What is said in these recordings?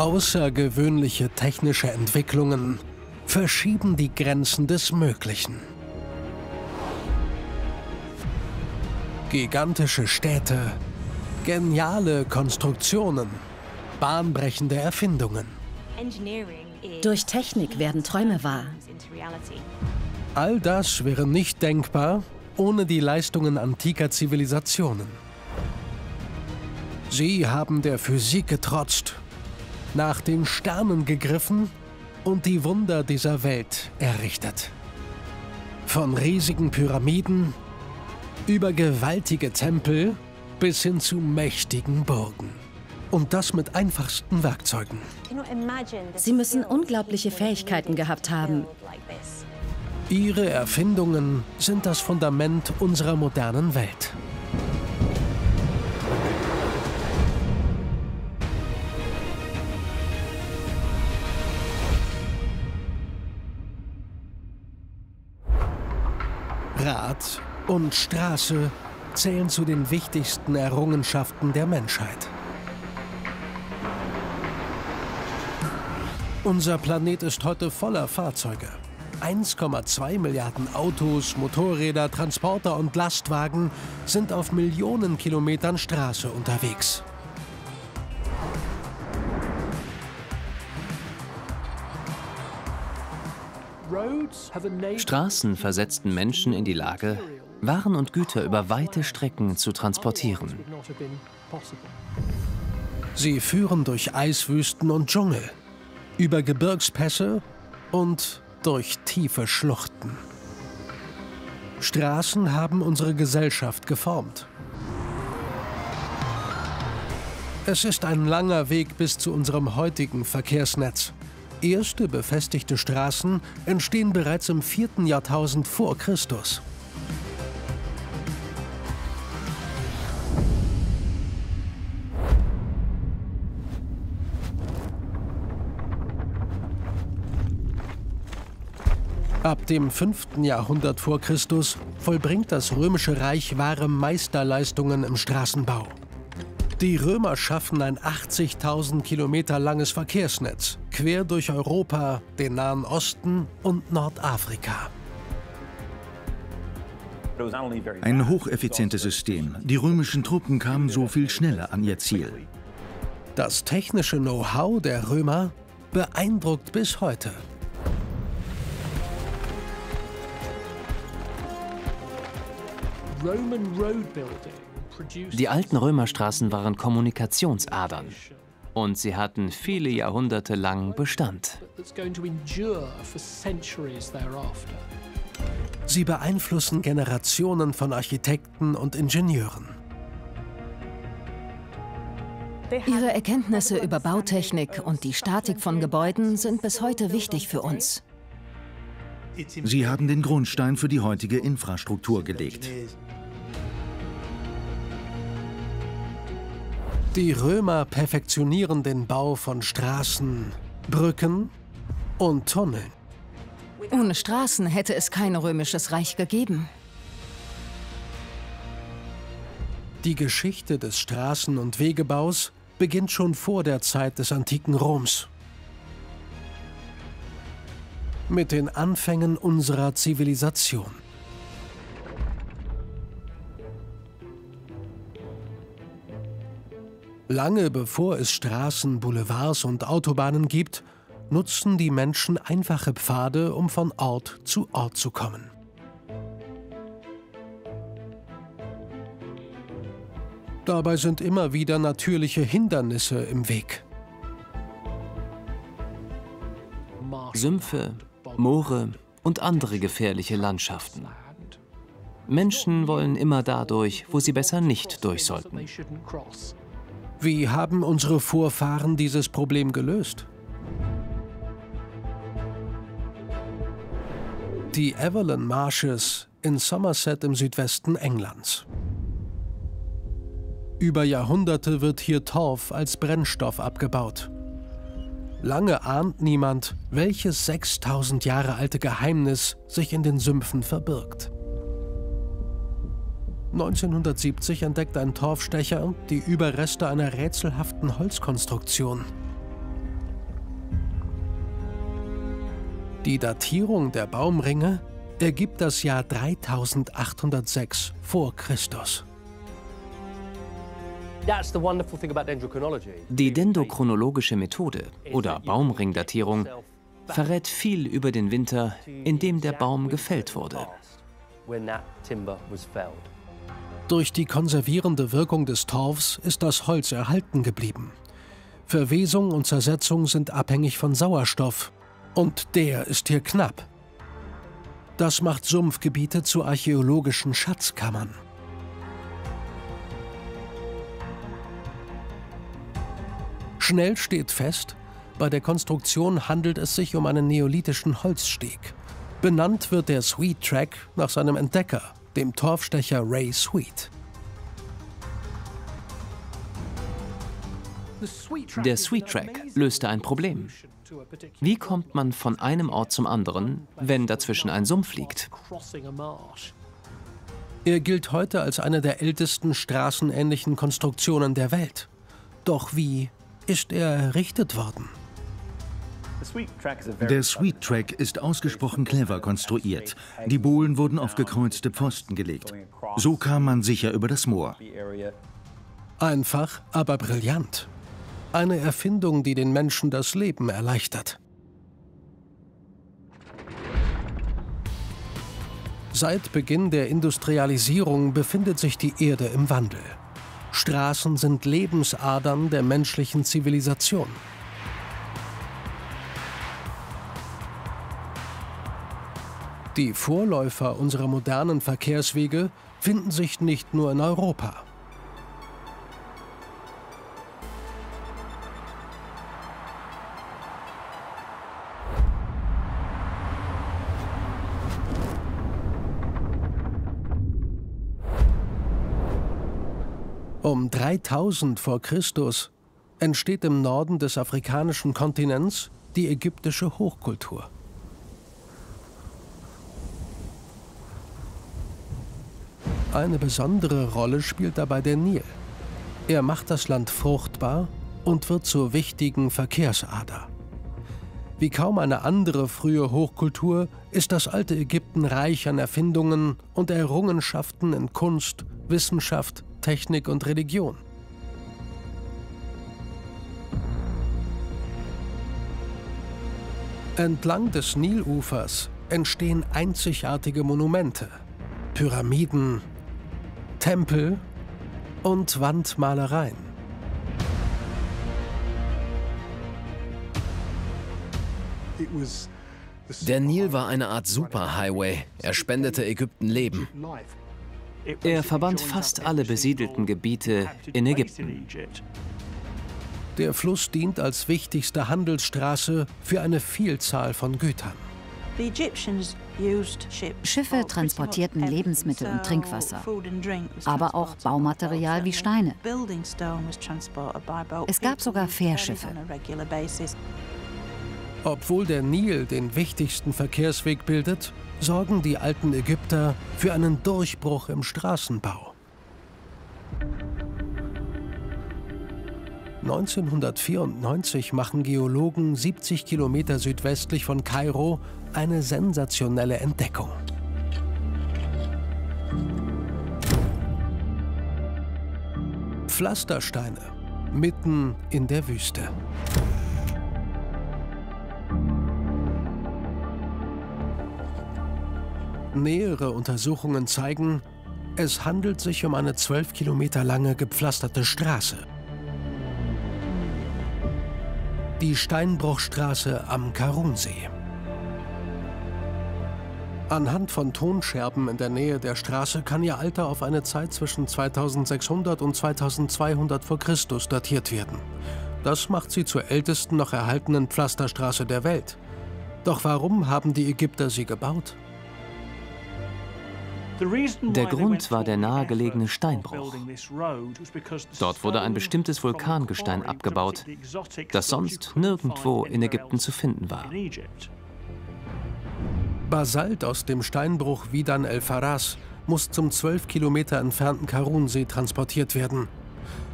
Außergewöhnliche technische Entwicklungen verschieben die Grenzen des Möglichen. Gigantische Städte, geniale Konstruktionen, bahnbrechende Erfindungen. Durch Technik werden Träume wahr. All das wäre nicht denkbar ohne die Leistungen antiker Zivilisationen. Sie haben der Physik getrotzt, nach den Sternen gegriffen und die Wunder dieser Welt errichtet. Von riesigen Pyramiden über gewaltige Tempel bis hin zu mächtigen Burgen. Und das mit einfachsten Werkzeugen. Sie müssen unglaubliche Fähigkeiten gehabt haben. Ihre Erfindungen sind das Fundament unserer modernen Welt. Rad und Straße zählen zu den wichtigsten Errungenschaften der Menschheit. Unser Planet ist heute voller Fahrzeuge. 1,2 Milliarden Autos, Motorräder, Transporter und Lastwagen sind auf Millionen Kilometern Straße unterwegs. Straßen versetzten Menschen in die Lage, Waren und Güter über weite Strecken zu transportieren. Sie führen durch Eiswüsten und Dschungel, über Gebirgspässe und durch tiefe Schluchten. Straßen haben unsere Gesellschaft geformt. Es ist ein langer Weg bis zu unserem heutigen Verkehrsnetz. Erste befestigte Straßen entstehen bereits im 4. Jahrtausend vor Christus. Ab dem 5. Jahrhundert vor Christus vollbringt das Römische Reich wahre Meisterleistungen im Straßenbau. Die Römer schaffen ein 80.000 Kilometer langes Verkehrsnetz, quer durch Europa, den Nahen Osten und Nordafrika. Ein hocheffizientes System. Die römischen Truppen kamen so viel schneller an ihr Ziel. Das technische Know-how der Römer beeindruckt bis heute. Die alten Römerstraßen waren Kommunikationsadern und sie hatten viele Jahrhunderte lang Bestand. Sie beeinflussen Generationen von Architekten und Ingenieuren. Ihre Erkenntnisse über Bautechnik und die Statik von Gebäuden sind bis heute wichtig für uns. Sie haben den Grundstein für die heutige Infrastruktur gelegt. Die Römer perfektionieren den Bau von Straßen, Brücken und Tunneln. Ohne Straßen hätte es kein römisches Reich gegeben. Die Geschichte des Straßen- und Wegebaus beginnt schon vor der Zeit des antiken Roms. Mit den Anfängen unserer Zivilisation. Lange bevor es Straßen, Boulevards und Autobahnen gibt, nutzen die Menschen einfache Pfade, um von Ort zu Ort zu kommen. Dabei sind immer wieder natürliche Hindernisse im Weg. Sümpfe, Moore und andere gefährliche Landschaften. Menschen wollen immer dadurch, wo sie besser nicht durch sollten. Wie haben unsere Vorfahren dieses Problem gelöst? Die Avalon Marshes in Somerset im Südwesten Englands. Über Jahrhunderte wird hier Torf als Brennstoff abgebaut. Lange ahnt niemand, welches 6000 Jahre alte Geheimnis sich in den Sümpfen verbirgt. 1970 entdeckt ein Torfstecher die Überreste einer rätselhaften Holzkonstruktion. Die Datierung der Baumringe ergibt das Jahr 3806 vor Christus. Die dendrochronologische Methode oder Baumringdatierung verrät viel über den Winter, in dem der Baum gefällt wurde. Durch die konservierende Wirkung des Torfs ist das Holz erhalten geblieben. Verwesung und Zersetzung sind abhängig von Sauerstoff, und der ist hier knapp. Das macht Sumpfgebiete zu archäologischen Schatzkammern. Schnell steht fest, bei der Konstruktion handelt es sich um einen neolithischen Holzsteg. Benannt wird der Sweet Track nach seinem Entdecker, dem Torfstecher Ray Sweet. Der Sweet Track löste ein Problem. Wie kommt man von einem Ort zum anderen, wenn dazwischen ein Sumpf liegt? Er gilt heute als eine der ältesten straßenähnlichen Konstruktionen der Welt. Doch wie ist er errichtet worden? Der Sweet Track ist ausgesprochen clever konstruiert. Die Bohlen wurden auf gekreuzte Pfosten gelegt. So kam man sicher über das Moor. Einfach, aber brillant. Eine Erfindung, die den Menschen das Leben erleichtert. Seit Beginn der Industrialisierung befindet sich die Erde im Wandel. Straßen sind Lebensadern der menschlichen Zivilisation. Die Vorläufer unserer modernen Verkehrswege finden sich nicht nur in Europa. Um 3000 vor Christus entsteht im Norden des afrikanischen Kontinents die ägyptische Hochkultur. Eine besondere Rolle spielt dabei der Nil. Er macht das Land fruchtbar und wird zur wichtigen Verkehrsader. Wie kaum eine andere frühe Hochkultur ist das alte Ägypten reich an Erfindungen und Errungenschaften in Kunst, Wissenschaft, Technik und Religion. Entlang des Nilufers entstehen einzigartige Monumente, Pyramiden, Tempel und Wandmalereien. Der Nil war eine Art Superhighway. Er spendete Ägypten Leben. Er verband fast alle besiedelten Gebiete in Ägypten. Der Fluss dient als wichtigste Handelsstraße für eine Vielzahl von Gütern. Schiffe transportierten Lebensmittel und Trinkwasser, aber auch Baumaterial wie Steine. Es gab sogar Fährschiffe. Obwohl der Nil den wichtigsten Verkehrsweg bildet, sorgen die alten Ägypter für einen Durchbruch im Straßenbau. 1994 machen Geologen 70 Kilometer südwestlich von Kairo eine sensationelle Entdeckung. Pflastersteine mitten in der Wüste. Nähere Untersuchungen zeigen, es handelt sich um eine 12 Kilometer lange gepflasterte Straße. Die Steinbruchstraße am Karunsee. Anhand von Tonscherben in der Nähe der Straße kann ihr Alter auf eine Zeit zwischen 2600 und 2200 vor Christus datiert werden. Das macht sie zur ältesten noch erhaltenen Pflasterstraße der Welt. Doch warum haben die Ägypter sie gebaut? Der Grund war der nahegelegene Steinbruch. Dort wurde ein bestimmtes Vulkangestein abgebaut, das sonst nirgendwo in Ägypten zu finden war. Basalt aus dem Steinbruch Widan el Faras muss zum 12 Kilometer entfernten Karunsee transportiert werden.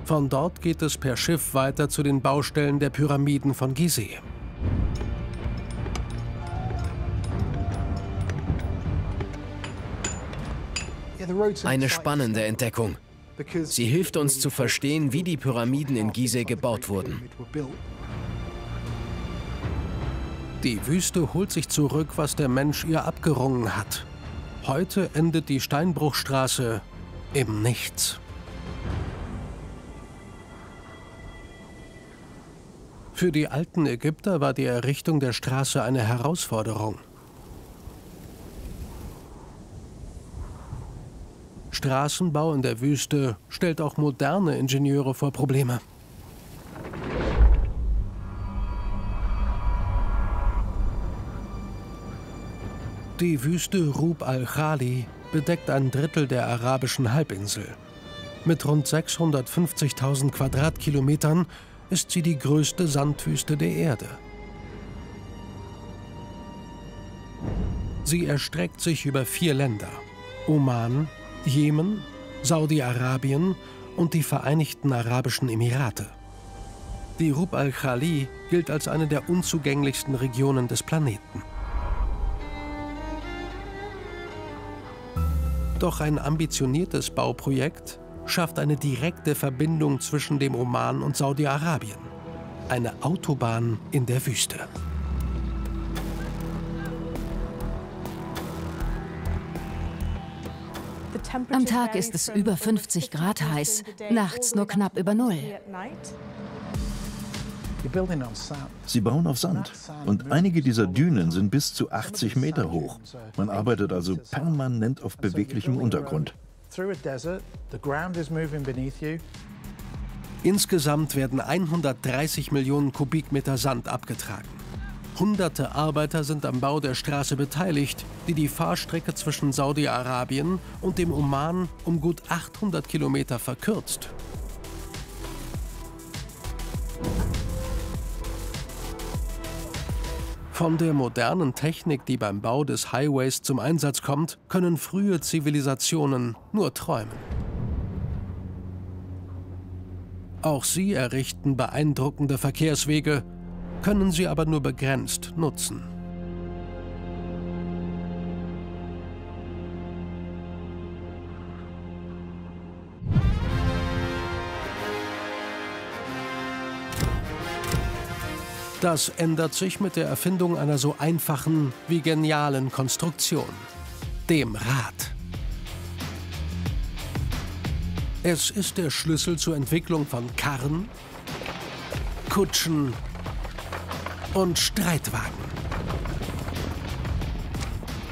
Von dort geht es per Schiff weiter zu den Baustellen der Pyramiden von Gizeh. Eine spannende Entdeckung. Sie hilft uns zu verstehen, wie die Pyramiden in Gizeh gebaut wurden. Die Wüste holt sich zurück, was der Mensch ihr abgerungen hat. Heute endet die Steinbruchstraße im Nichts. Für die alten Ägypter war die Errichtung der Straße eine Herausforderung. Straßenbau in der Wüste stellt auch moderne Ingenieure vor Probleme. Die Wüste Rub al-Khali bedeckt ein Drittel der arabischen Halbinsel. Mit rund 650.000 Quadratkilometern ist sie die größte Sandwüste der Erde. Sie erstreckt sich über vier Länder. Oman, Jemen, Saudi-Arabien und die Vereinigten Arabischen Emirate. Die Rub al-Khali gilt als eine der unzugänglichsten Regionen des Planeten. Doch ein ambitioniertes Bauprojekt schafft eine direkte Verbindung zwischen dem Oman und Saudi-Arabien. Eine Autobahn in der Wüste. Am Tag ist es über 50 Grad heiß, nachts nur knapp über Null. Sie bauen auf Sand. Und einige dieser Dünen sind bis zu 80 Meter hoch. Man arbeitet also permanent auf beweglichem Untergrund. Insgesamt werden 130 Millionen Kubikmeter Sand abgetragen. Hunderte Arbeiter sind am Bau der Straße beteiligt, die die Fahrstrecke zwischen Saudi-Arabien und dem Oman um gut 800 Kilometer verkürzt. Von der modernen Technik, die beim Bau des Highways zum Einsatz kommt, können frühe Zivilisationen nur träumen. Auch sie errichten beeindruckende Verkehrswege, können sie aber nur begrenzt nutzen. Das ändert sich mit der Erfindung einer so einfachen wie genialen Konstruktion, dem Rad. Es ist der Schlüssel zur Entwicklung von Karren, Kutschen und Streitwagen.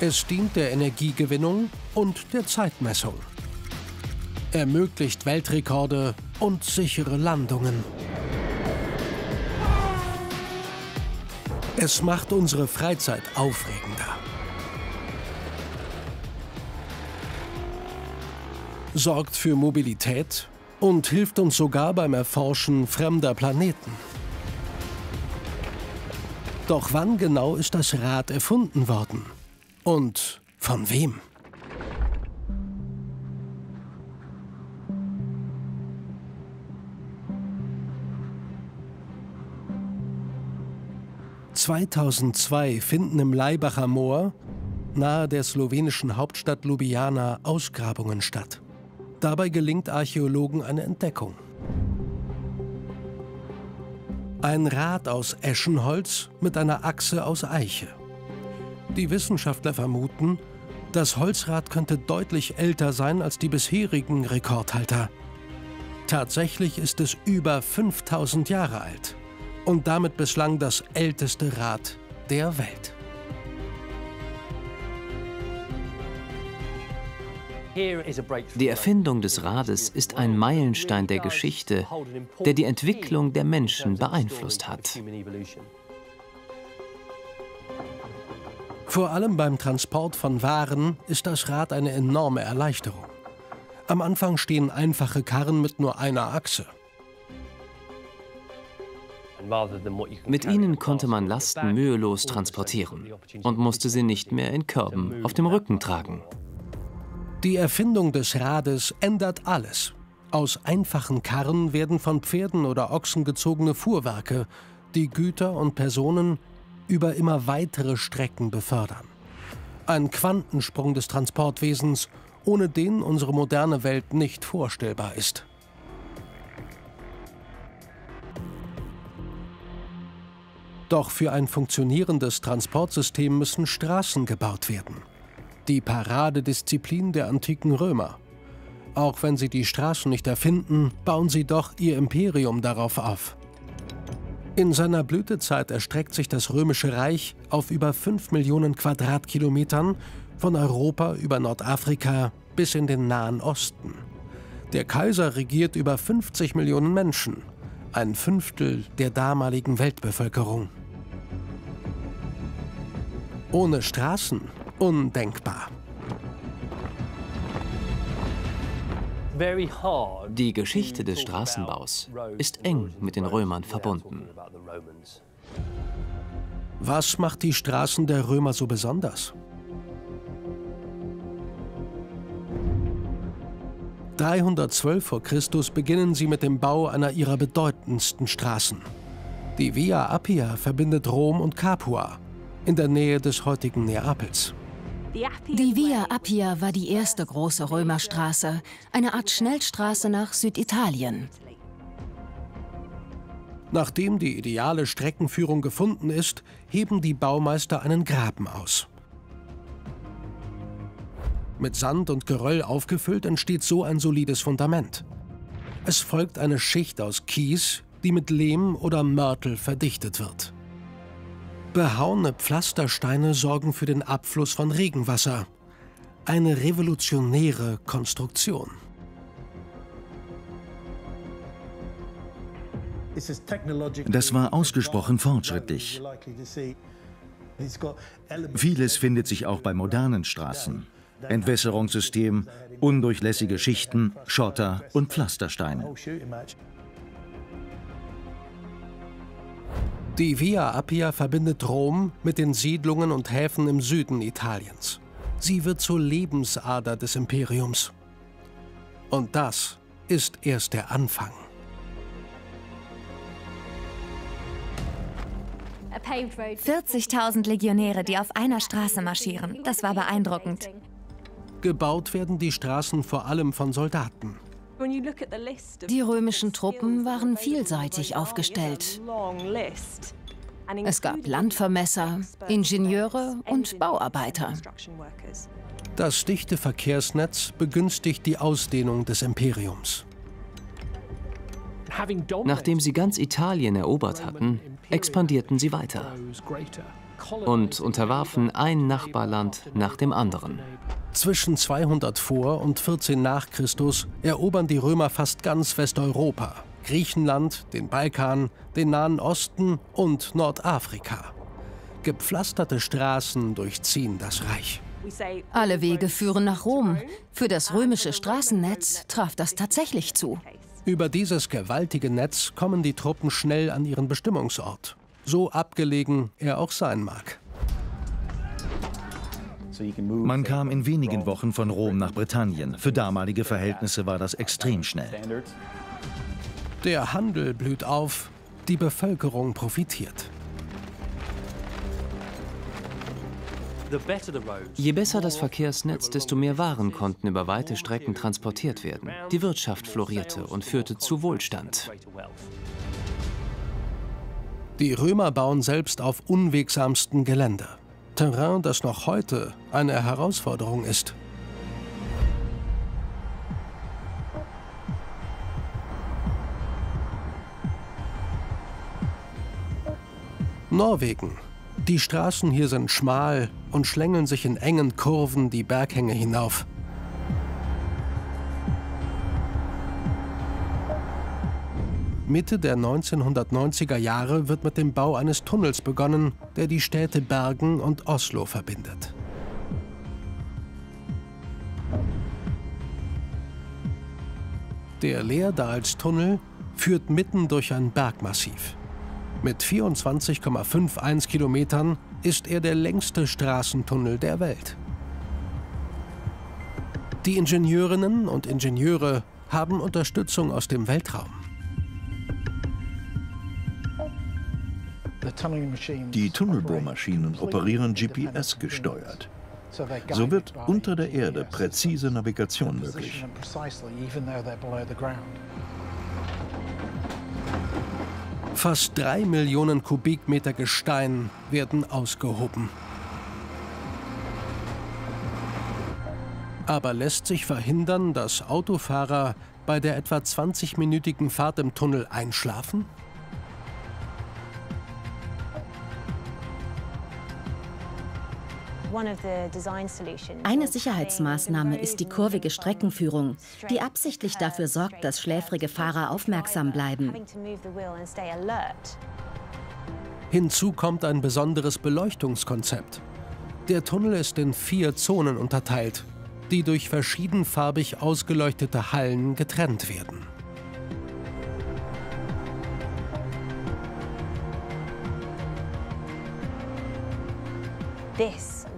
Es dient der Energiegewinnung und der Zeitmessung. Ermöglicht Weltrekorde und sichere Landungen. Es macht unsere Freizeit aufregender. Sorgt für Mobilität und hilft uns sogar beim Erforschen fremder Planeten. Doch wann genau ist das Rad erfunden worden? Und von wem? ...2002 finden im Leibacher Moor, nahe der slowenischen Hauptstadt Ljubljana, Ausgrabungen statt. Dabei gelingt Archäologen eine Entdeckung. Ein Rad aus Eschenholz mit einer Achse aus Eiche. Die Wissenschaftler vermuten, das Holzrad könnte deutlich älter sein als die bisherigen Rekordhalter. Tatsächlich ist es über 5000 Jahre alt und damit bislang das älteste Rad der Welt. Die Erfindung des Rades ist ein Meilenstein der Geschichte, der die Entwicklung der Menschen beeinflusst hat. Vor allem beim Transport von Waren ist das Rad eine enorme Erleichterung. Am Anfang stehen einfache Karren mit nur einer Achse. Mit ihnen konnte man Lasten mühelos transportieren und musste sie nicht mehr in Körben auf dem Rücken tragen. Die Erfindung des Rades ändert alles. Aus einfachen Karren werden von Pferden oder Ochsen gezogene Fuhrwerke, die Güter und Personen über immer weitere Strecken befördern. Ein Quantensprung des Transportwesens ohne den unsere moderne Welt nicht vorstellbar ist. Doch für ein funktionierendes Transportsystem müssen Straßen gebaut werden. Die Paradedisziplin der antiken Römer. Auch wenn sie die Straßen nicht erfinden, bauen sie doch ihr Imperium darauf auf. In seiner Blütezeit erstreckt sich das Römische Reich auf über 5 Millionen Quadratkilometern von Europa über Nordafrika bis in den Nahen Osten. Der Kaiser regiert über 50 Millionen Menschen, ein Fünftel der damaligen Weltbevölkerung. Ohne Straßen undenkbar. Die Geschichte des Straßenbaus ist eng mit den Römern verbunden. Was macht die Straßen der Römer so besonders? 312 vor Christus beginnen sie mit dem Bau einer ihrer bedeutendsten Straßen. Die Via Appia verbindet Rom und Capua in der Nähe des heutigen Neapels. Die Via Appia war die erste große Römerstraße, eine Art Schnellstraße nach Süditalien. Nachdem die ideale Streckenführung gefunden ist, heben die Baumeister einen Graben aus. Mit Sand und Geröll aufgefüllt entsteht so ein solides Fundament. Es folgt eine Schicht aus Kies, die mit Lehm oder Mörtel verdichtet wird. Behauene Pflastersteine sorgen für den Abfluss von Regenwasser. Eine revolutionäre Konstruktion. Das war ausgesprochen fortschrittlich. Vieles findet sich auch bei modernen Straßen. Entwässerungssystem, undurchlässige Schichten, Schotter und Pflastersteine. Die Via Appia verbindet Rom mit den Siedlungen und Häfen im Süden Italiens. Sie wird zur Lebensader des Imperiums. Und das ist erst der Anfang. »40.000 Legionäre, die auf einer Straße marschieren. Das war beeindruckend.« Gebaut werden die Straßen vor allem von Soldaten. Die römischen Truppen waren vielseitig aufgestellt. Es gab Landvermesser, Ingenieure und Bauarbeiter. Das dichte Verkehrsnetz begünstigt die Ausdehnung des Imperiums. Nachdem sie ganz Italien erobert hatten, expandierten sie weiter und unterwarfen ein Nachbarland nach dem anderen. Zwischen 200 vor und 14 nach Christus erobern die Römer fast ganz Westeuropa, Griechenland, den Balkan, den Nahen Osten und Nordafrika. Gepflasterte Straßen durchziehen das Reich. Alle Wege führen nach Rom. Für das römische Straßennetz traf das tatsächlich zu. Über dieses gewaltige Netz kommen die Truppen schnell an ihren Bestimmungsort so abgelegen er auch sein mag. Man kam in wenigen Wochen von Rom nach Britannien. Für damalige Verhältnisse war das extrem schnell. Der Handel blüht auf, die Bevölkerung profitiert. Je besser das Verkehrsnetz, desto mehr Waren konnten über weite Strecken transportiert werden. Die Wirtschaft florierte und führte zu Wohlstand. Die Römer bauen selbst auf unwegsamsten Gelände. Terrain, das noch heute eine Herausforderung ist. Norwegen. Die Straßen hier sind schmal und schlängeln sich in engen Kurven die Berghänge hinauf. Mitte der 1990er Jahre wird mit dem Bau eines Tunnels begonnen, der die Städte Bergen und Oslo verbindet. Der Leerdalstunnel führt mitten durch ein Bergmassiv. Mit 24,51 Kilometern ist er der längste Straßentunnel der Welt. Die Ingenieurinnen und Ingenieure haben Unterstützung aus dem Weltraum. Die Tunnelbohrmaschinen operieren GPS gesteuert. So wird unter der Erde präzise Navigation möglich. Fast drei Millionen Kubikmeter Gestein werden ausgehoben. Aber lässt sich verhindern, dass Autofahrer bei der etwa 20-minütigen Fahrt im Tunnel einschlafen? Eine Sicherheitsmaßnahme ist die kurvige Streckenführung, die absichtlich dafür sorgt, dass schläfrige Fahrer aufmerksam bleiben. Hinzu kommt ein besonderes Beleuchtungskonzept. Der Tunnel ist in vier Zonen unterteilt, die durch verschiedenfarbig ausgeleuchtete Hallen getrennt werden.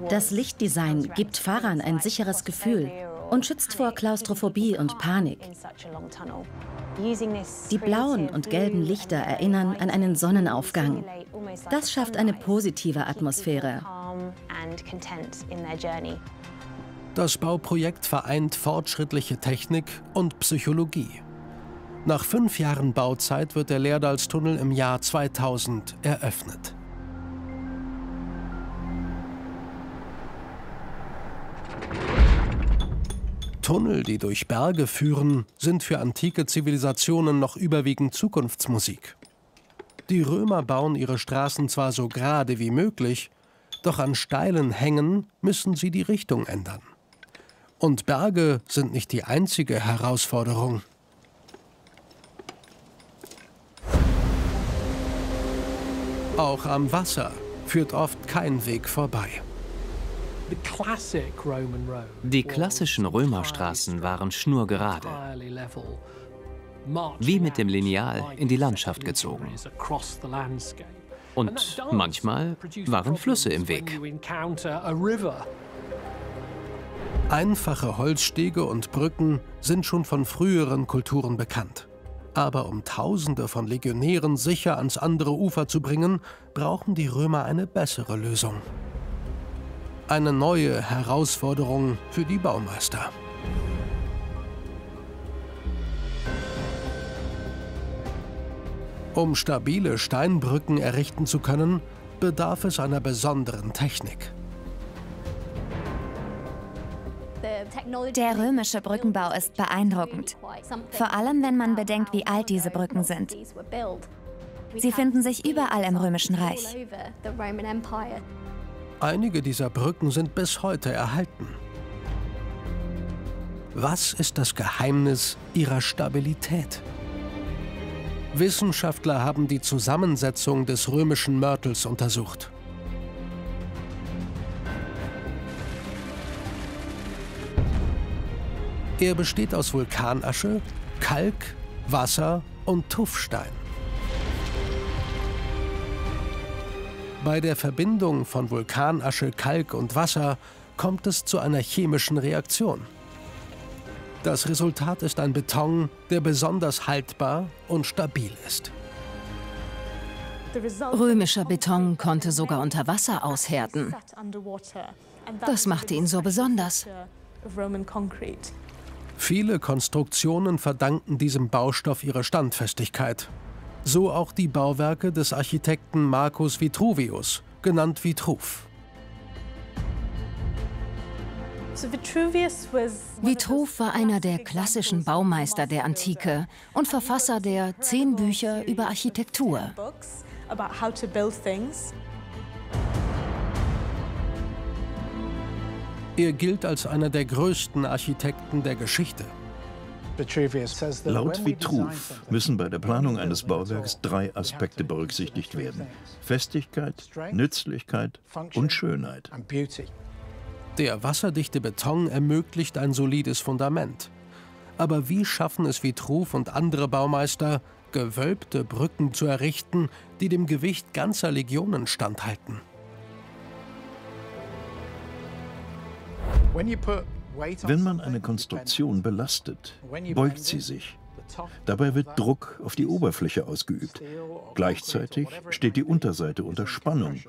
Das Lichtdesign gibt Fahrern ein sicheres Gefühl und schützt vor Klaustrophobie und Panik. Die blauen und gelben Lichter erinnern an einen Sonnenaufgang. Das schafft eine positive Atmosphäre. Das Bauprojekt vereint fortschrittliche Technik und Psychologie. Nach fünf Jahren Bauzeit wird der Leerdalstunnel im Jahr 2000 eröffnet. Tunnel, die durch Berge führen, sind für antike Zivilisationen noch überwiegend Zukunftsmusik. Die Römer bauen ihre Straßen zwar so gerade wie möglich, doch an steilen Hängen müssen sie die Richtung ändern. Und Berge sind nicht die einzige Herausforderung. Auch am Wasser führt oft kein Weg vorbei. Die klassischen Römerstraßen waren schnurgerade, wie mit dem Lineal in die Landschaft gezogen. Und manchmal waren Flüsse im Weg. Einfache Holzstege und Brücken sind schon von früheren Kulturen bekannt. Aber um Tausende von Legionären sicher ans andere Ufer zu bringen, brauchen die Römer eine bessere Lösung. Eine neue Herausforderung für die Baumeister. Um stabile Steinbrücken errichten zu können, bedarf es einer besonderen Technik. Der römische Brückenbau ist beeindruckend. Vor allem, wenn man bedenkt, wie alt diese Brücken sind. Sie finden sich überall im Römischen Reich. Einige dieser Brücken sind bis heute erhalten. Was ist das Geheimnis ihrer Stabilität? Wissenschaftler haben die Zusammensetzung des römischen Mörtels untersucht. Er besteht aus Vulkanasche, Kalk, Wasser und Tuffstein. Bei der Verbindung von Vulkanasche, Kalk und Wasser kommt es zu einer chemischen Reaktion. Das Resultat ist ein Beton, der besonders haltbar und stabil ist. Römischer Beton konnte sogar unter Wasser aushärten. Das machte ihn so besonders. Viele Konstruktionen verdanken diesem Baustoff ihre Standfestigkeit so auch die Bauwerke des Architekten Marcus Vitruvius, genannt Vitruv. Vitruv war einer der klassischen Baumeister der Antike und Verfasser der zehn Bücher über Architektur. Er gilt als einer der größten Architekten der Geschichte. Laut Vitruv müssen bei der Planung eines Bauwerks drei Aspekte berücksichtigt werden. Festigkeit, Nützlichkeit und Schönheit. Der wasserdichte Beton ermöglicht ein solides Fundament. Aber wie schaffen es Vitruv und andere Baumeister, gewölbte Brücken zu errichten, die dem Gewicht ganzer Legionen standhalten? Wenn man eine Konstruktion belastet, beugt sie sich. Dabei wird Druck auf die Oberfläche ausgeübt. Gleichzeitig steht die Unterseite unter Spannung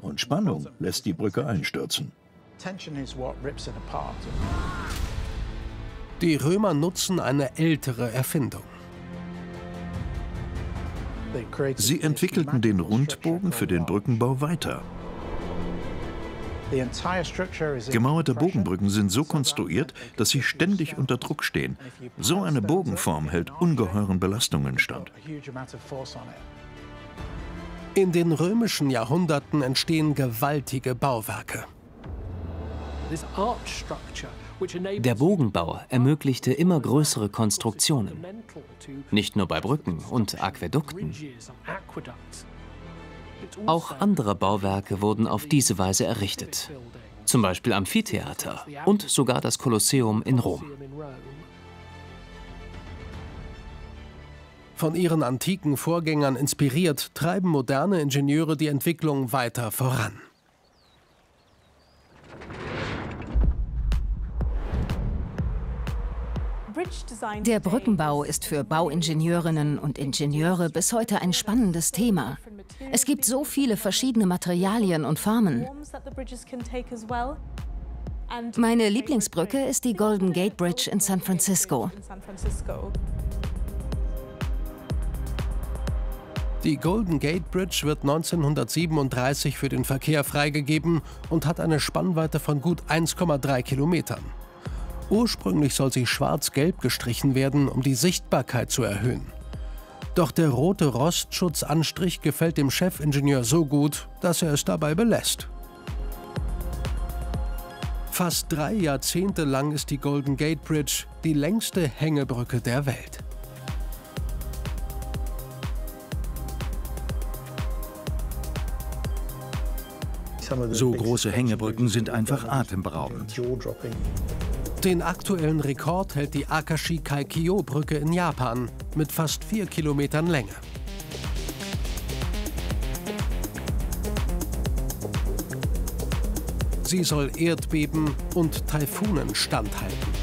und Spannung lässt die Brücke einstürzen. Die Römer nutzen eine ältere Erfindung. Sie entwickelten den Rundbogen für den Brückenbau weiter. Gemauerte Bogenbrücken sind so konstruiert, dass sie ständig unter Druck stehen. So eine Bogenform hält ungeheuren Belastungen stand. In den römischen Jahrhunderten entstehen gewaltige Bauwerke. Der Bogenbau ermöglichte immer größere Konstruktionen, nicht nur bei Brücken und Aquädukten. Auch andere Bauwerke wurden auf diese Weise errichtet, zum Beispiel Amphitheater und sogar das Kolosseum in Rom. Von ihren antiken Vorgängern inspiriert, treiben moderne Ingenieure die Entwicklung weiter voran. Der Brückenbau ist für Bauingenieurinnen und Ingenieure bis heute ein spannendes Thema. Es gibt so viele verschiedene Materialien und Formen. Meine Lieblingsbrücke ist die Golden Gate Bridge in San Francisco. Die Golden Gate Bridge wird 1937 für den Verkehr freigegeben und hat eine Spannweite von gut 1,3 Kilometern. Ursprünglich soll sie schwarz-gelb gestrichen werden, um die Sichtbarkeit zu erhöhen. Doch der rote Rostschutzanstrich gefällt dem Chefingenieur so gut, dass er es dabei belässt. Fast drei Jahrzehnte lang ist die Golden Gate Bridge die längste Hängebrücke der Welt. So große Hängebrücken sind einfach atemberaubend. Den aktuellen Rekord hält die Akashi Kaikyo-Brücke in Japan mit fast vier Kilometern Länge. Sie soll Erdbeben und Taifunen standhalten.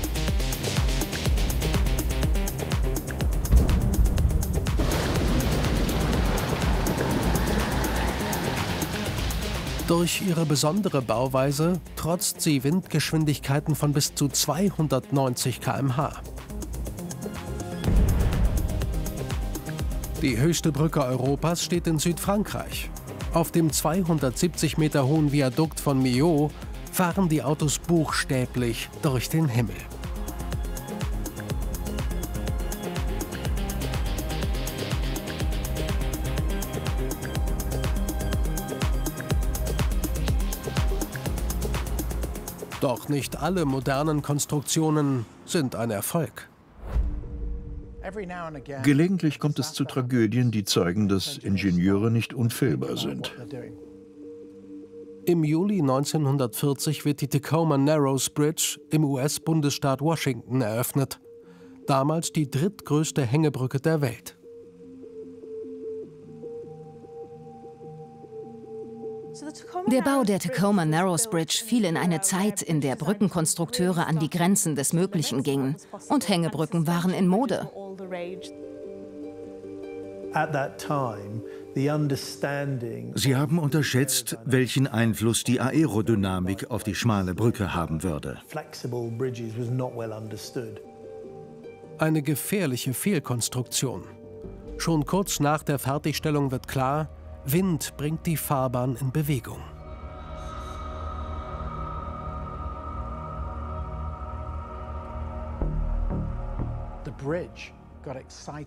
Durch ihre besondere Bauweise trotzt sie Windgeschwindigkeiten von bis zu 290 km/h. Die höchste Brücke Europas steht in Südfrankreich. Auf dem 270 Meter hohen Viadukt von Millau fahren die Autos buchstäblich durch den Himmel. Doch nicht alle modernen Konstruktionen sind ein Erfolg. Gelegentlich kommt es zu Tragödien, die zeigen, dass Ingenieure nicht unfehlbar sind. Im Juli 1940 wird die Tacoma Narrows Bridge im US-Bundesstaat Washington eröffnet. Damals die drittgrößte Hängebrücke der Welt. Der Bau der Tacoma Narrows Bridge fiel in eine Zeit, in der Brückenkonstrukteure an die Grenzen des Möglichen gingen und Hängebrücken waren in Mode. Sie haben unterschätzt, welchen Einfluss die Aerodynamik auf die schmale Brücke haben würde. Eine gefährliche Fehlkonstruktion. Schon kurz nach der Fertigstellung wird klar, Wind bringt die Fahrbahn in Bewegung.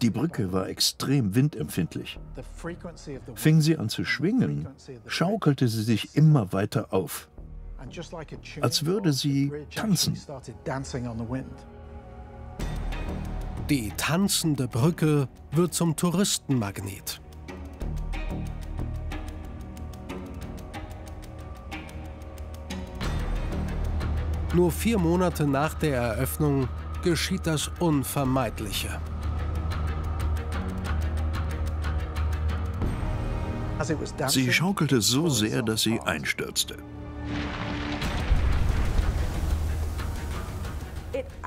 Die Brücke war extrem windempfindlich. Fing sie an zu schwingen, schaukelte sie sich immer weiter auf, als würde sie tanzen. Die tanzende Brücke wird zum Touristenmagnet. Nur vier Monate nach der Eröffnung geschieht das Unvermeidliche. Sie schaukelte so sehr, dass sie einstürzte.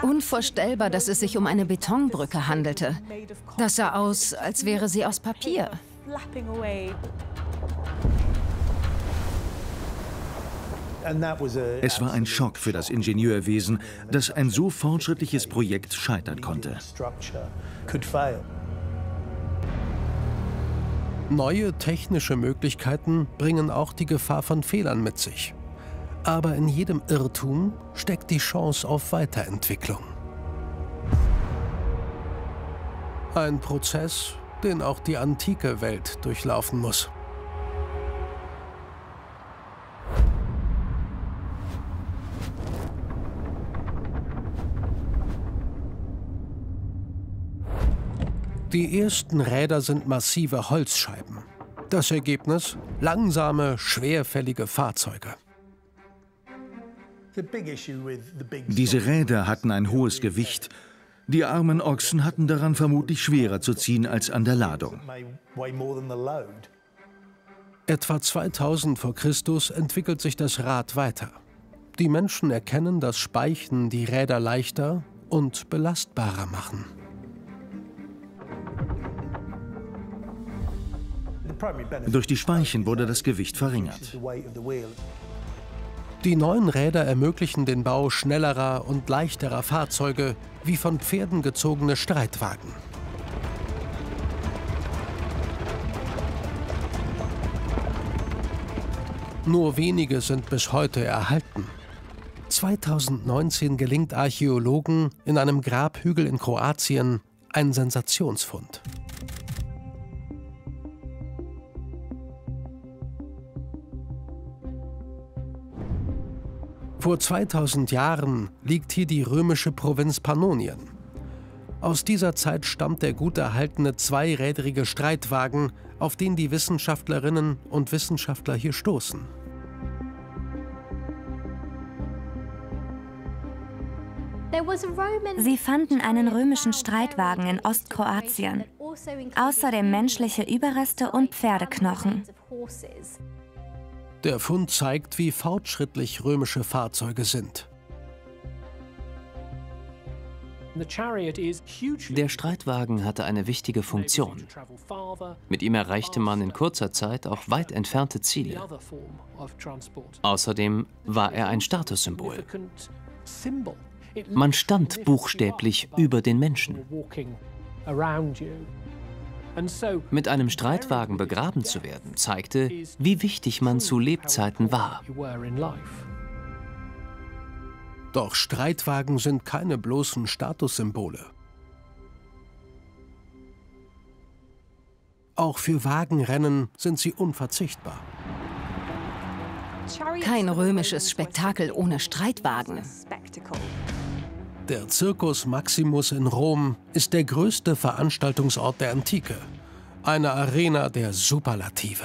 Unvorstellbar, dass es sich um eine Betonbrücke handelte. Das sah aus, als wäre sie aus Papier. Es war ein Schock für das Ingenieurwesen, dass ein so fortschrittliches Projekt scheitern konnte. Neue technische Möglichkeiten bringen auch die Gefahr von Fehlern mit sich. Aber in jedem Irrtum steckt die Chance auf Weiterentwicklung. Ein Prozess, den auch die antike Welt durchlaufen muss. Die ersten Räder sind massive Holzscheiben. Das Ergebnis? Langsame, schwerfällige Fahrzeuge. Diese Räder hatten ein hohes Gewicht. Die armen Ochsen hatten daran vermutlich schwerer zu ziehen als an der Ladung. Etwa 2000 vor Christus entwickelt sich das Rad weiter. Die Menschen erkennen, dass Speichen die Räder leichter und belastbarer machen. Durch die Speichen wurde das Gewicht verringert. Die neuen Räder ermöglichen den Bau schnellerer und leichterer Fahrzeuge wie von Pferden gezogene Streitwagen. Nur wenige sind bis heute erhalten. 2019 gelingt Archäologen in einem Grabhügel in Kroatien ein Sensationsfund. Vor 2000 Jahren liegt hier die römische Provinz Pannonien. Aus dieser Zeit stammt der gut erhaltene zweirädrige Streitwagen, auf den die Wissenschaftlerinnen und Wissenschaftler hier stoßen. Sie fanden einen römischen Streitwagen in Ostkroatien. Außerdem menschliche Überreste und Pferdeknochen. Der Fund zeigt, wie fortschrittlich römische Fahrzeuge sind. Der Streitwagen hatte eine wichtige Funktion. Mit ihm erreichte man in kurzer Zeit auch weit entfernte Ziele. Außerdem war er ein Statussymbol. Man stand buchstäblich über den Menschen. Mit einem Streitwagen begraben zu werden, zeigte, wie wichtig man zu Lebzeiten war. Doch Streitwagen sind keine bloßen Statussymbole. Auch für Wagenrennen sind sie unverzichtbar. Kein römisches Spektakel ohne Streitwagen. Der Circus Maximus in Rom ist der größte Veranstaltungsort der Antike. Eine Arena der Superlative.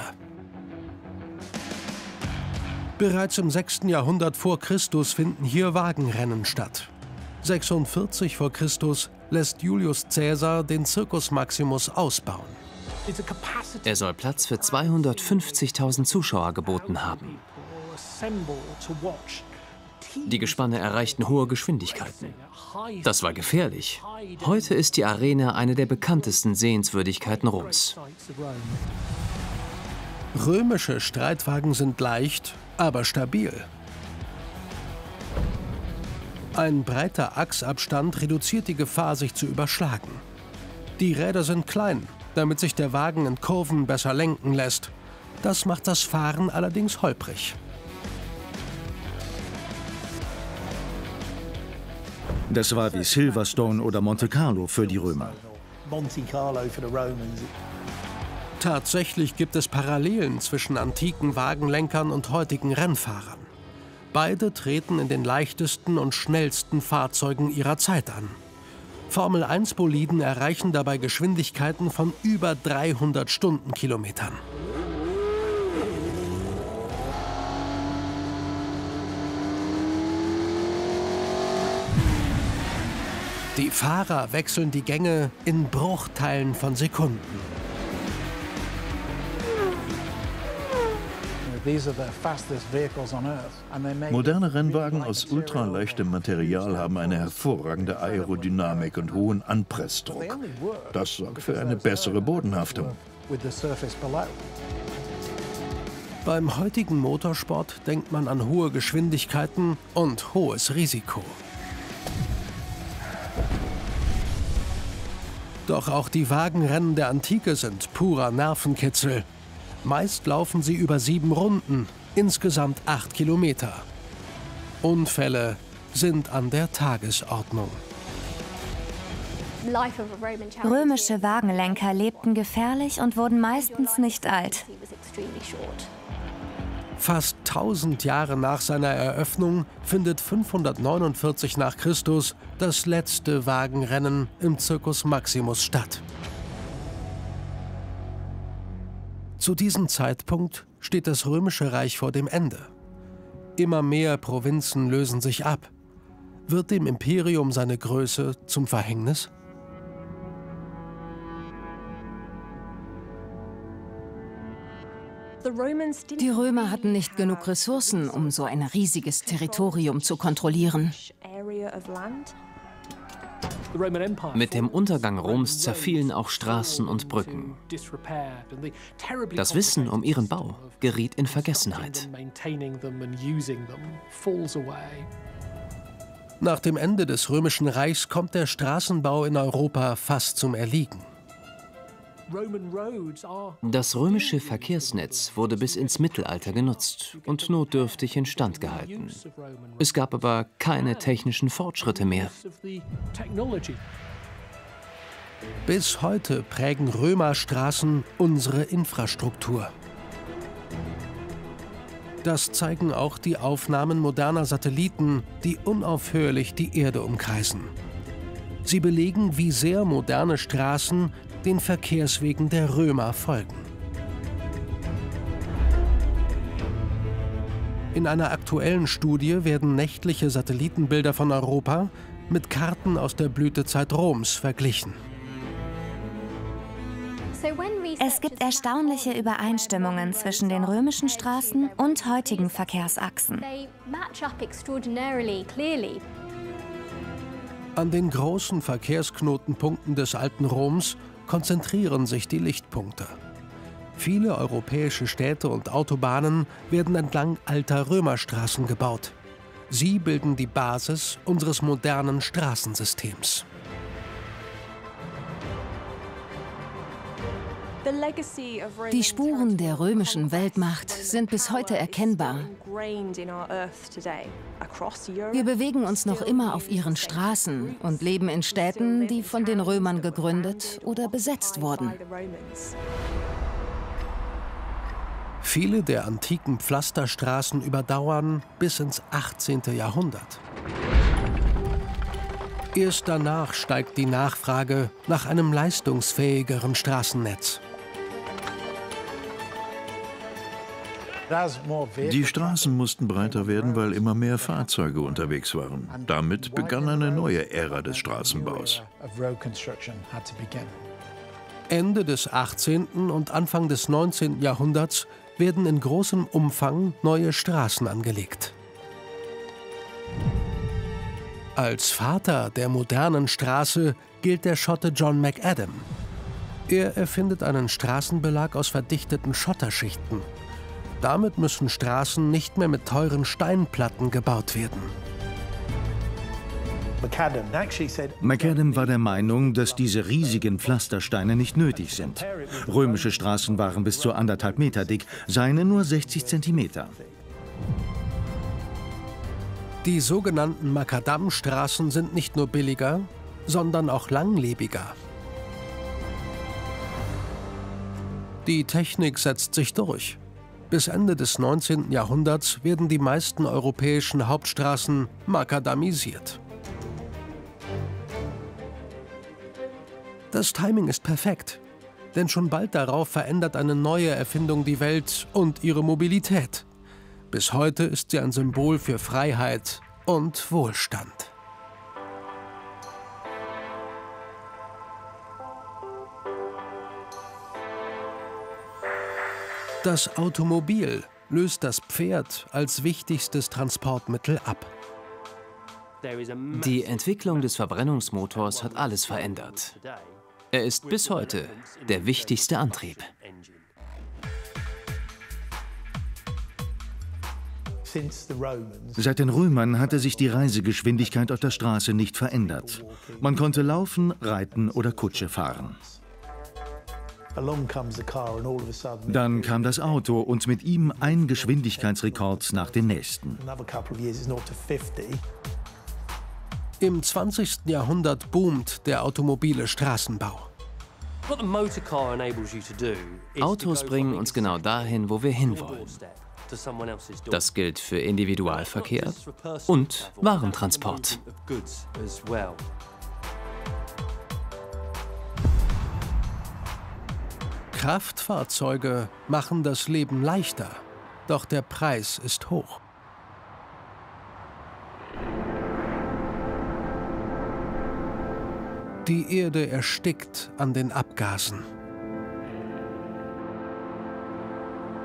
Bereits im 6. Jahrhundert vor Christus finden hier Wagenrennen statt. 46 vor Christus lässt Julius Caesar den Circus Maximus ausbauen. Er soll Platz für 250.000 Zuschauer geboten haben. Die Gespanne erreichten hohe Geschwindigkeiten. Das war gefährlich. Heute ist die Arena eine der bekanntesten Sehenswürdigkeiten Roms. Römische Streitwagen sind leicht, aber stabil. Ein breiter Achsabstand reduziert die Gefahr, sich zu überschlagen. Die Räder sind klein, damit sich der Wagen in Kurven besser lenken lässt. Das macht das Fahren allerdings holprig. Das war wie Silverstone oder Monte Carlo für die Römer. Tatsächlich gibt es Parallelen zwischen antiken Wagenlenkern und heutigen Rennfahrern. Beide treten in den leichtesten und schnellsten Fahrzeugen ihrer Zeit an. Formel-1-Boliden erreichen dabei Geschwindigkeiten von über 300 Stundenkilometern. Die Fahrer wechseln die Gänge in Bruchteilen von Sekunden. Moderne Rennwagen aus ultraleichtem Material haben eine hervorragende Aerodynamik und hohen Anpressdruck. Das sorgt für eine bessere Bodenhaftung. Beim heutigen Motorsport denkt man an hohe Geschwindigkeiten und hohes Risiko. Doch auch die Wagenrennen der Antike sind purer Nervenkitzel. Meist laufen sie über sieben Runden, insgesamt acht Kilometer. Unfälle sind an der Tagesordnung. Römische Wagenlenker lebten gefährlich und wurden meistens nicht alt. Fast 1000 Jahre nach seiner Eröffnung findet 549 nach Christus das letzte Wagenrennen im Circus Maximus statt. Zu diesem Zeitpunkt steht das römische Reich vor dem Ende. Immer mehr Provinzen lösen sich ab. Wird dem Imperium seine Größe zum Verhängnis? Die Römer hatten nicht genug Ressourcen, um so ein riesiges Territorium zu kontrollieren. Mit dem Untergang Roms zerfielen auch Straßen und Brücken. Das Wissen um ihren Bau geriet in Vergessenheit. Nach dem Ende des Römischen Reichs kommt der Straßenbau in Europa fast zum Erliegen. Das römische Verkehrsnetz wurde bis ins Mittelalter genutzt und notdürftig instand gehalten. Es gab aber keine technischen Fortschritte mehr. Bis heute prägen Römerstraßen unsere Infrastruktur. Das zeigen auch die Aufnahmen moderner Satelliten, die unaufhörlich die Erde umkreisen. Sie belegen, wie sehr moderne Straßen den Verkehrswegen der Römer folgen. In einer aktuellen Studie werden nächtliche Satellitenbilder von Europa mit Karten aus der Blütezeit Roms verglichen. Es gibt erstaunliche Übereinstimmungen zwischen den römischen Straßen und heutigen Verkehrsachsen. An den großen Verkehrsknotenpunkten des alten Roms konzentrieren sich die Lichtpunkte. Viele europäische Städte und Autobahnen werden entlang alter Römerstraßen gebaut. Sie bilden die Basis unseres modernen Straßensystems. Die Spuren der römischen Weltmacht sind bis heute erkennbar. Wir bewegen uns noch immer auf ihren Straßen und leben in Städten, die von den Römern gegründet oder besetzt wurden. Viele der antiken Pflasterstraßen überdauern bis ins 18. Jahrhundert. Erst danach steigt die Nachfrage nach einem leistungsfähigeren Straßennetz. Die Straßen mussten breiter werden, weil immer mehr Fahrzeuge unterwegs waren. Damit begann eine neue Ära des Straßenbaus. Ende des 18. und Anfang des 19. Jahrhunderts werden in großem Umfang neue Straßen angelegt. Als Vater der modernen Straße gilt der Schotte John McAdam. Er erfindet einen Straßenbelag aus verdichteten Schotterschichten damit müssen Straßen nicht mehr mit teuren Steinplatten gebaut werden. McAdam war der Meinung, dass diese riesigen Pflastersteine nicht nötig sind. Römische Straßen waren bis zu anderthalb Meter dick, seine nur 60 Zentimeter. Die sogenannten Makadam-Straßen sind nicht nur billiger, sondern auch langlebiger. Die Technik setzt sich durch. Bis Ende des 19. Jahrhunderts werden die meisten europäischen Hauptstraßen makadamisiert. Das Timing ist perfekt, denn schon bald darauf verändert eine neue Erfindung die Welt und ihre Mobilität. Bis heute ist sie ein Symbol für Freiheit und Wohlstand. Das Automobil löst das Pferd als wichtigstes Transportmittel ab. Die Entwicklung des Verbrennungsmotors hat alles verändert. Er ist bis heute der wichtigste Antrieb. Seit den Römern hatte sich die Reisegeschwindigkeit auf der Straße nicht verändert. Man konnte laufen, reiten oder Kutsche fahren. Dann kam das Auto und mit ihm ein Geschwindigkeitsrekord nach dem nächsten. Im 20. Jahrhundert boomt der automobile Straßenbau. Autos bringen uns genau dahin, wo wir hinwollen. Das gilt für Individualverkehr und Warentransport. Kraftfahrzeuge machen das Leben leichter, doch der Preis ist hoch. Die Erde erstickt an den Abgasen.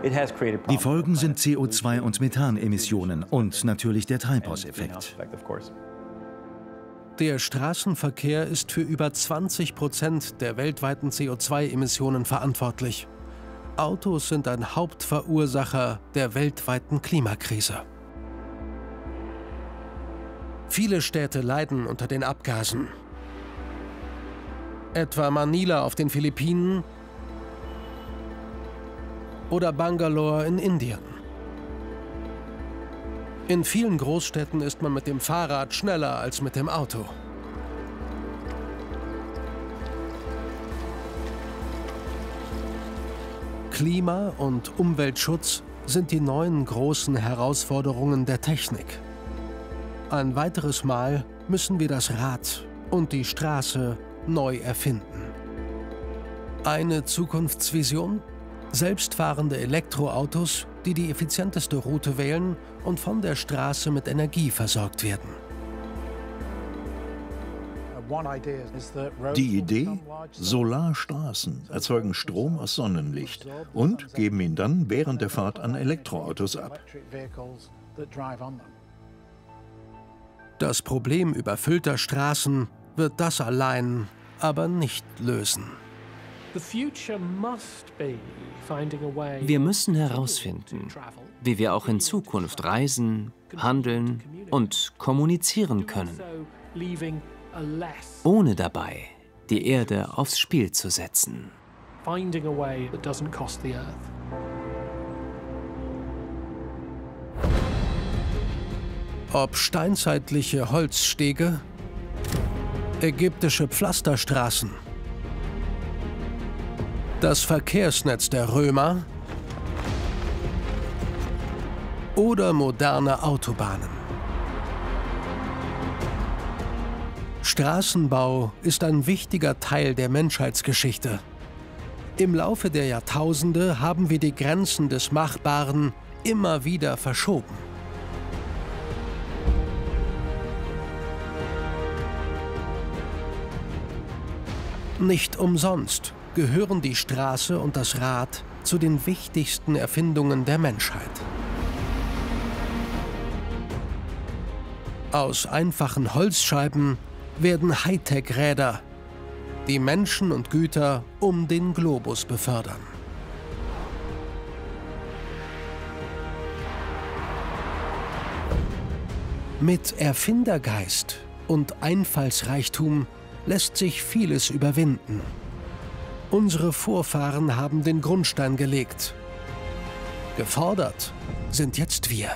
Die Folgen sind CO2 und Methanemissionen und natürlich der Treibhauseffekt. Der Straßenverkehr ist für über 20 Prozent der weltweiten CO2-Emissionen verantwortlich. Autos sind ein Hauptverursacher der weltweiten Klimakrise. Viele Städte leiden unter den Abgasen. Etwa Manila auf den Philippinen oder Bangalore in Indien. In vielen Großstädten ist man mit dem Fahrrad schneller als mit dem Auto. Klima- und Umweltschutz sind die neuen großen Herausforderungen der Technik. Ein weiteres Mal müssen wir das Rad und die Straße neu erfinden. Eine Zukunftsvision? Selbstfahrende Elektroautos, die die effizienteste Route wählen und von der Straße mit Energie versorgt werden. Die Idee? Solarstraßen erzeugen Strom aus Sonnenlicht und geben ihn dann während der Fahrt an Elektroautos ab. Das Problem überfüllter Straßen wird das allein aber nicht lösen. Wir müssen herausfinden, wie wir auch in Zukunft reisen, handeln und kommunizieren können, ohne dabei die Erde aufs Spiel zu setzen. Ob steinzeitliche Holzstege, ägyptische Pflasterstraßen, das Verkehrsnetz der Römer oder moderne Autobahnen. Straßenbau ist ein wichtiger Teil der Menschheitsgeschichte. Im Laufe der Jahrtausende haben wir die Grenzen des Machbaren immer wieder verschoben. Nicht umsonst gehören die Straße und das Rad zu den wichtigsten Erfindungen der Menschheit. Aus einfachen Holzscheiben werden Hightech-Räder, die Menschen und Güter um den Globus befördern. Mit Erfindergeist und Einfallsreichtum lässt sich vieles überwinden. Unsere Vorfahren haben den Grundstein gelegt. Gefordert sind jetzt wir.